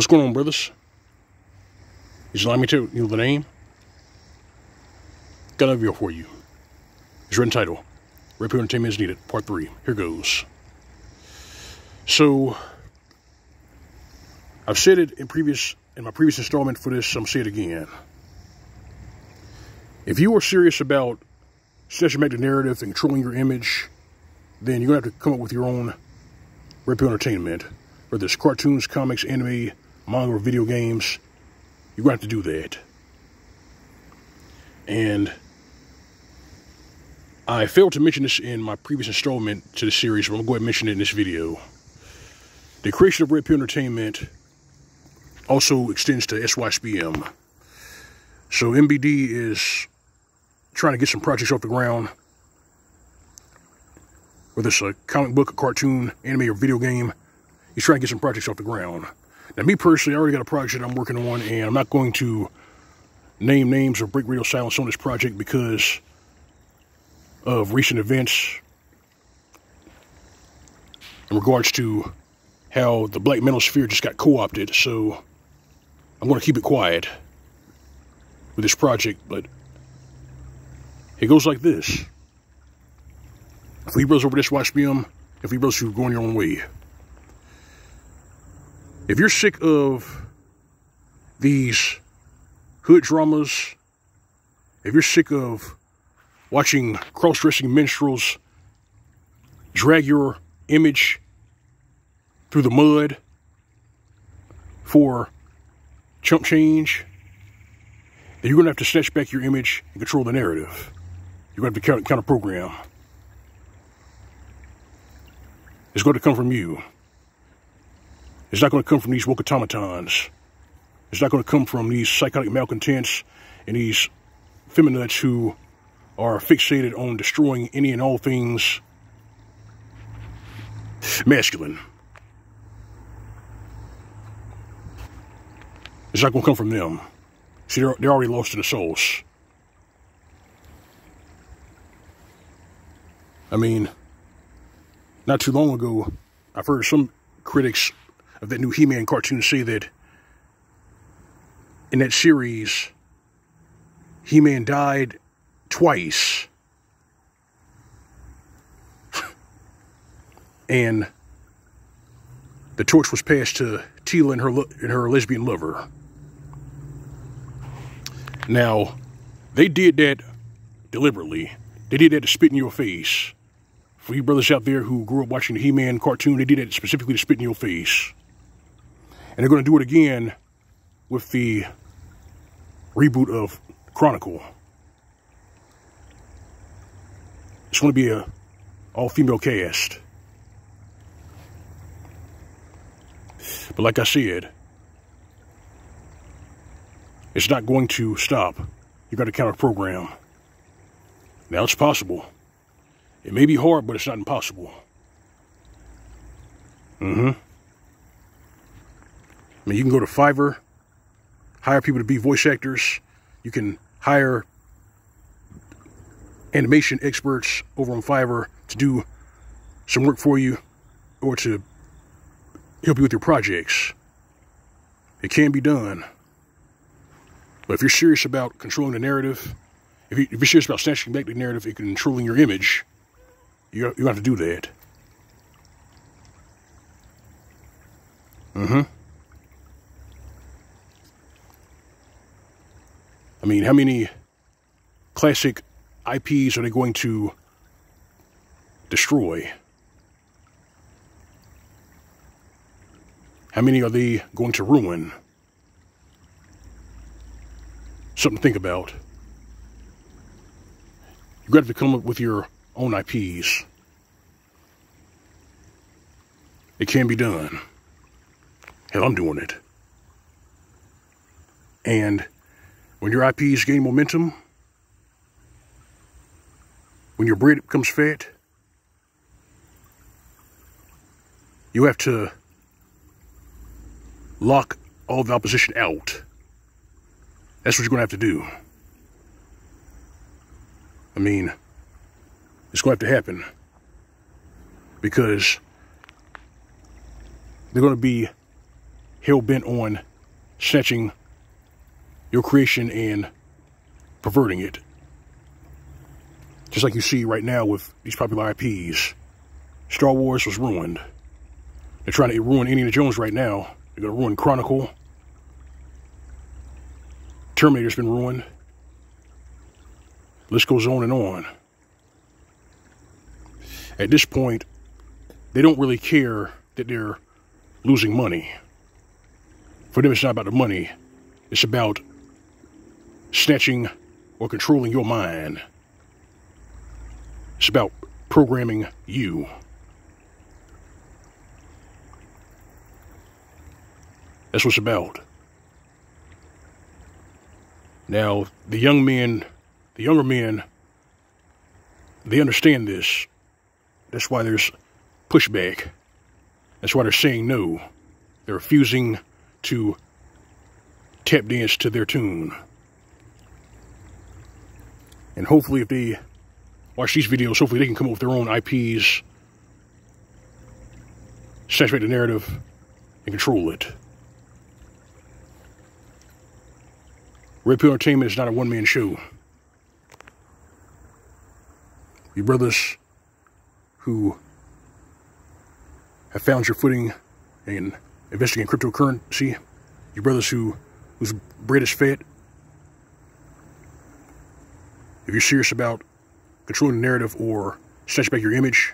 What's going on, brothers? Is allow me to you know the name? Got a video for you. It's written title. Pill Entertainment is needed. Part three. Here goes. So I've said it in previous in my previous installment for this, I'm say it again. If you are serious about the narrative and controlling your image, then you're gonna have to come up with your own Pill Entertainment. Whether it's cartoons, comics, anime, manga, or video games, you're gonna have to do that. And I failed to mention this in my previous installment to the series, but I'm gonna go ahead and mention it in this video. The creation of Red Pill Entertainment also extends to SYSBM. So MBD is trying to get some projects off the ground, whether it's a comic book, a cartoon, anime, or video game. He's trying to get some projects off the ground. Now, me personally, I already got a project I'm working on, and I'm not going to name names or break radio silence on this project because of recent events in regards to how the black manosphere just got co-opted. So I'm going to keep it quiet with this project, but it goes like this. If we brothers over this watch them, if we brothers you're going your own way. If you're sick of these hood dramas, if you're sick of watching cross-dressing minstrels drag your image through the mud for chump change, then you're going to have to snatch back your image and control the narrative. You're going to have to counter, counter program. It's going to come from you. It's not going to come from these woke automatons. It's not going to come from these psychotic malcontents and these feminists who are fixated on destroying any and all things masculine. It's not going to come from them. See, they're, they're already lost to the souls. I mean, not too long ago, I've heard some critics of that new He-Man cartoon say that in that series, He-Man died twice. and the torch was passed to Teela and her, and her lesbian lover. Now, they did that deliberately. They did that to spit in your face. For you brothers out there who grew up watching the He-Man cartoon, they did that specifically to spit in your face. They're going to do it again with the reboot of Chronicle. It's going to be a all-female cast. But like I said, it's not going to stop. You got to counter program. Now it's possible. It may be hard, but it's not impossible. Mm-hmm. Mean, you can go to Fiverr, hire people to be voice actors. You can hire animation experts over on Fiverr to do some work for you or to help you with your projects. It can be done. But if you're serious about controlling the narrative, if, you, are serious about snatching back the narrative and controlling your image, you, you have to do that. Mm-hmm. Mean, how many classic IPs are they going to destroy? How many are they going to ruin? Something to think about. You've got to come up with your own IPs. It can be done. Hell, I'm doing it. And when your IPs gain momentum, when your bread becomes fat, you have to lock all the opposition out. That's what you're going to have to do. I mean, it's going to have to happen. Because they're going to be hell bent on snatching your creation and perverting it. Just like you see right now with these popular IPs. Star Wars was ruined. They're trying to ruin Indiana Jones right now. They're going to ruin Chronicle. Terminator's been ruined. List goes on and on. At this point, they don't really care that they're losing money. For them, it's not about the money. It's about snatching or controlling your mind. It's about programming you. That's what it's about. Now, the young men, the younger men, they understand this. That's why there's pushback. That's why they're saying no. They're refusing to tap dance to their tune. And hopefully if they watch these videos, hopefully they can come up with their own IPs, saturate the narrative, and control it. Red Pill Entertainment is not a one-man show. Your brothers who have found your footing in investing in cryptocurrency, your brothers who whose bread is fed, if you're serious about controlling the narrative or snatch back your image,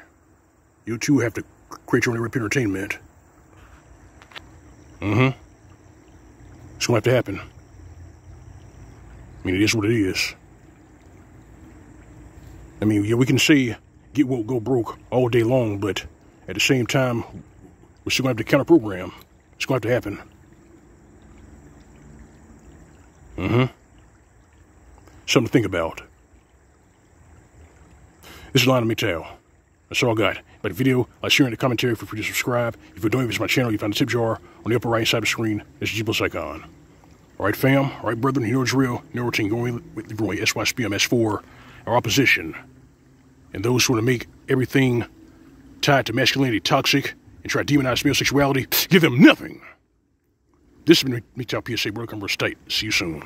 you too have to create your own Entertainment. Mm-hmm. It's gonna have to happen. I mean, it is what it is. I mean, yeah, we can say get woke, go broke all day long, but at the same time, we're still to have to counter program. It's to have to happen. Mm-hmm. Something to think about. This is Lionel McTowell. That's all I got. But the video, like, share in the commentary, feel free to subscribe. If you're doing this my channel, you find the tip jar on the upper right side of the screen. This is G Plus Icon. All right, fam. All right, brethren. You know it's real. You know going with the Roy SYSPMS4, our opposition, and those who want to make everything tied to masculinity toxic and try to demonize male sexuality, give them nothing. This has been MGTOW PSA Broken State. See you soon.